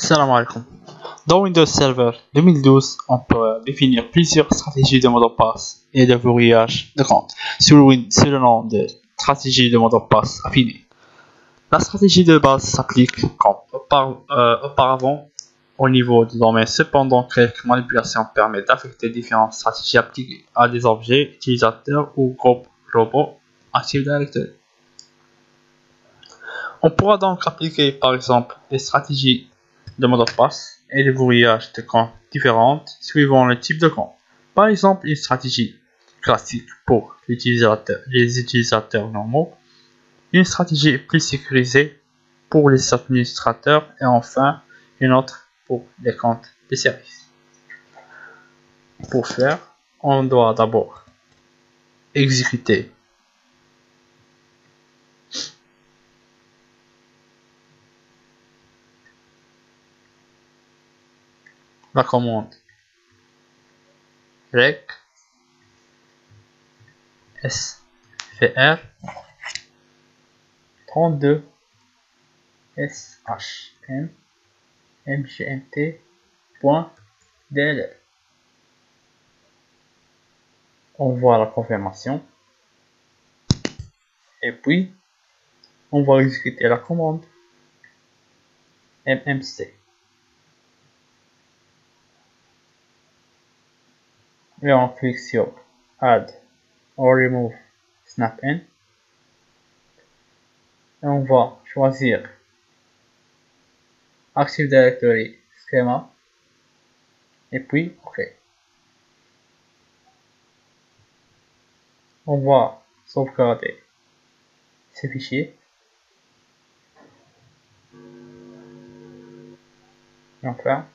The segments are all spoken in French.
Salam alaikum. Dans Windows Server 2012, on peut définir plusieurs stratégies de mot passe et de verrouillage de compte sous le, nom de stratégie de mot passe affinée. La stratégie de base s'applique comme euh, auparavant au niveau du domaine. Cependant, quelques manipulations permettent d'affecter différentes stratégies appliquées à des objets, utilisateurs ou groupes robots Active Directory. On pourra donc appliquer par exemple des stratégies de mot de passe et des verrouillages de comptes différentes suivant le type de compte. Par exemple, une stratégie classique pour les utilisateurs normaux, une stratégie plus sécurisée pour les administrateurs et enfin une autre pour les comptes de service. Pour faire, on doit d'abord exécuter la commande rec. Svr 32 shm mgmt.dll on voit la confirmation. Et puis on va exécuter la commande. Mmc et on clique sur Add or Remove. Snap-in et on va choisir Active Directory Schema. Et puis OK. On va sauvegarder ces fichiers. Et enfin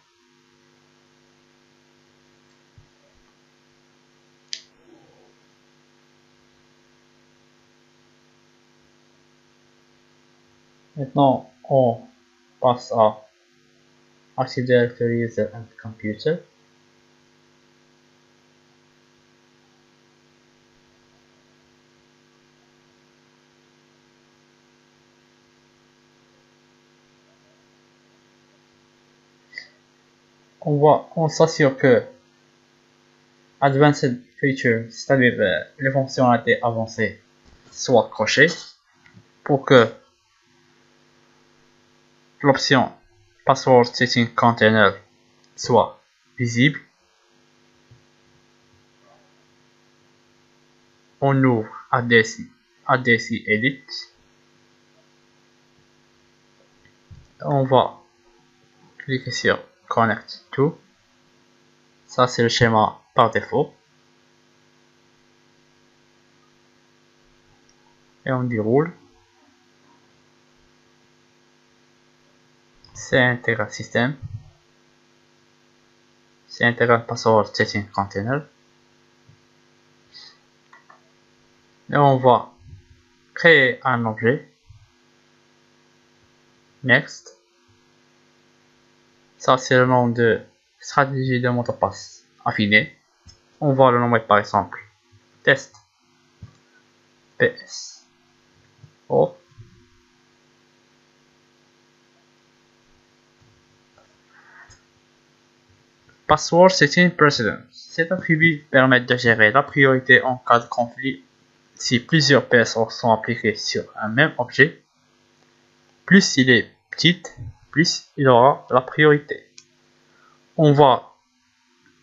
Maintenant, on passe à Active Directory User and Computer. On voit, on s'assure que Advanced Features, c'est-à-dire euh, les fonctionnalités avancées, soient cochées pour que l'option Password Setting Container soit visible. On ouvre ADC, ADC Edit. On va cliquer sur Connect to. Ça, c'est le schéma par défaut. Et on déroule. C'est integral system c'est integral password setting container. Et on va créer un objet. Next. Ça c'est le nom de stratégie de mot de passe affiné on va le nommer par exemple test ps o Password Setting Precedence. Cet attribut permet de gérer la priorité en cas de conflit si plusieurs PSO sont appliqués sur un même objet. Plus il est petit, plus il aura la priorité. On va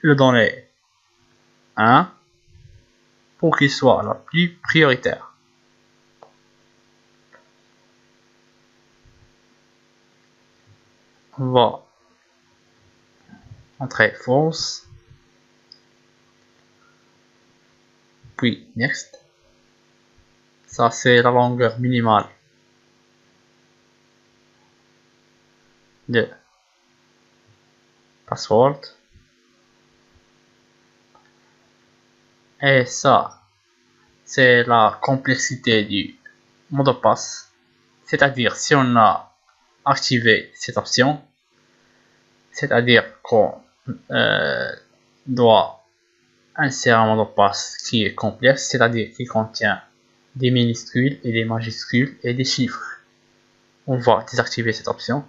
le donner 1 pour qu'il soit la plus prioritaire. On va entrée false puis next. Ça c'est la longueur minimale. De password. Et ça c'est la complexité du mot de passe. C'est à dire si on a activé cette option c'est à dire qu'on euh, doit insérer un mot de passe qui est complexe, c'est-à-dire qui contient des minuscules et des majuscules et des chiffres. On va désactiver cette option.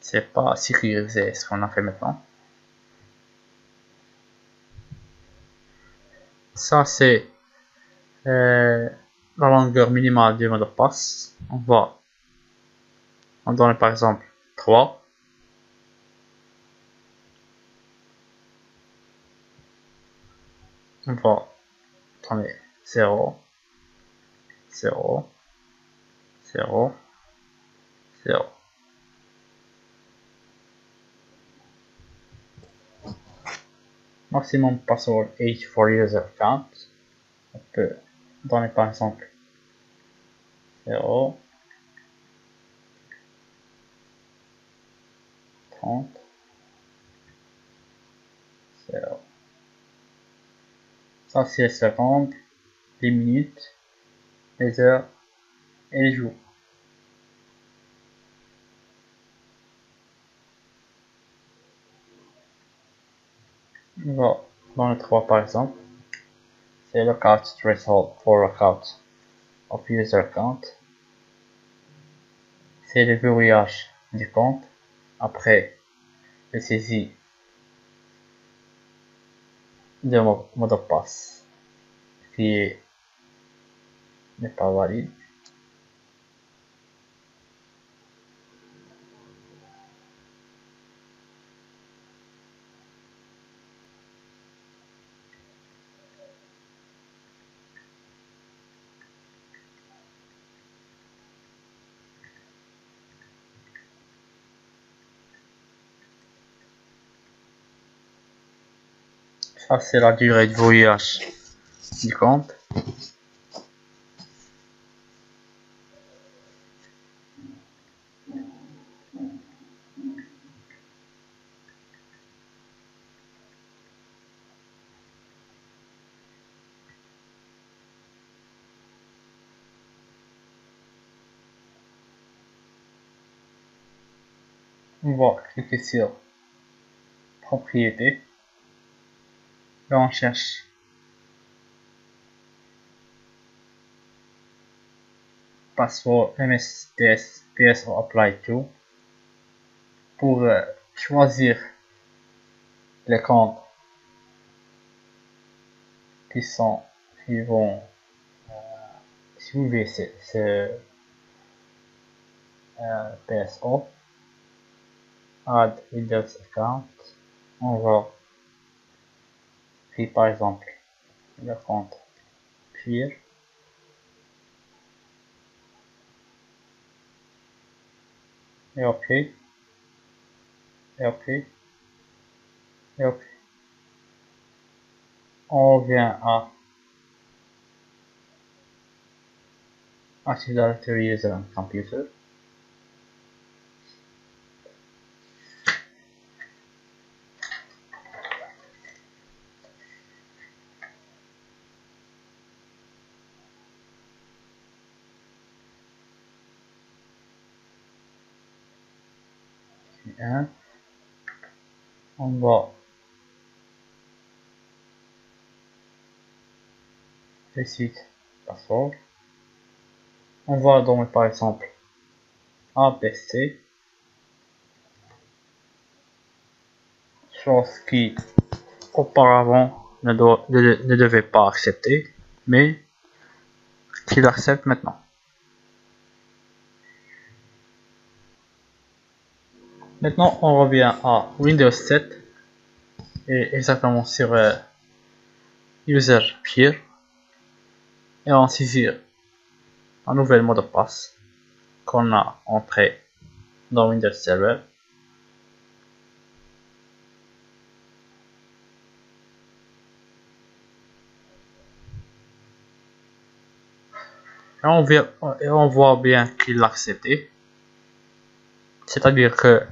C'est pas sécurisé ce qu'on a fait maintenant. Ça c'est euh, la longueur minimale du mot de passe. On va en donner par exemple 3. On va donner 0, 0, 0, 0. Maximum password age for user count. On peut donner par exemple 0, 30, 0. Ça c'est les secondes, les minutes, les heures et les jours. dans le 3 par exemple, c'est lookout threshold for lookout of user count. C'est le verrouillage du compte après le saisie de mot de passe qui n'est pas valide. Ça, c'est la durée de voyage du compte. On va cliquer sur propriété on cherche. Password MSTS PSO apply to. Pour euh, choisir les comptes qui sont qui vont euh, suivre ce, euh, PSO add Windows account on va par exemple le compte cuir. Et ok. Et ok. Et ok. On vient à Accelerator User Computer on va le site password on va donc par exemple APC chose qui auparavant ne, ne devait pas accepter mais qu'il accepte maintenant Maintenant, on revient à Windows 7 et exactement sur euh, User Peer et on saisir un nouvel mot de passe qu'on a entré dans Windows Server. Et on, et on voit bien qu'il l'a accepté. C'est-à-dire que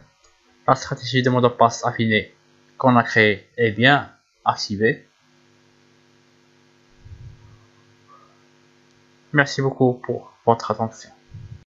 la stratégie de mot de passe affiné qu'on a créé est bien activée. Merci beaucoup pour votre attention.